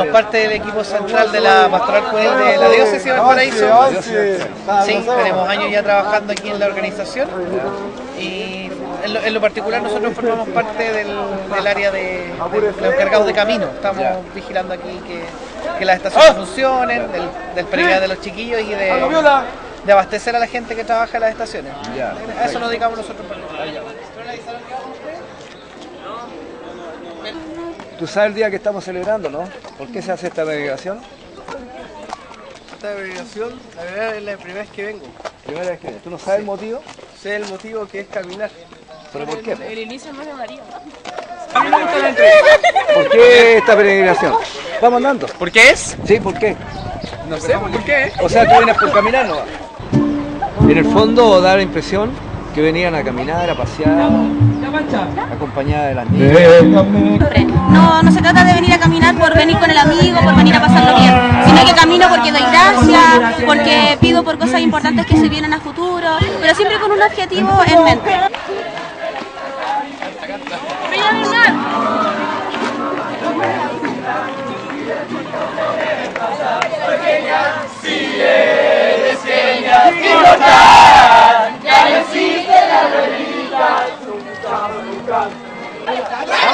somos parte del equipo central de la Pastoral Juvenil de la Diócesis de Valparaíso. Sí, tenemos años ya trabajando aquí en la organización y en lo, en lo particular nosotros formamos parte del, del área de, de los encargados de camino. Estamos vigilando aquí que, que las estaciones funcionen, del, del previa de los chiquillos y de, de abastecer a la gente que trabaja en las estaciones. A eso nos dedicamos nosotros. Tú sabes el día que estamos celebrando, ¿no? ¿Por qué se hace esta peregrinación? Esta peregrinación, la verdad es la primera vez que vengo. Primera vez que vienes. ¿Tú no sabes el motivo? Sé el motivo que es caminar. ¿Pero por qué? El inicio no es de María. ¿Por qué esta peregrinación? Vamos andando. ¿Por qué es? Sí, ¿por qué? No sé, ¿por qué? O sea, tú vienes por caminar, ¿no? En el fondo da la impresión que venían a caminar, a pasear, acompañada de las niñas. No, no se trata de venir a caminar por venir con el amigo, por venir a pasarlo bien, sino que camino porque doy gracias, porque pido por cosas importantes que se vienen a futuro, pero siempre con un objetivo en mente. Obrigado.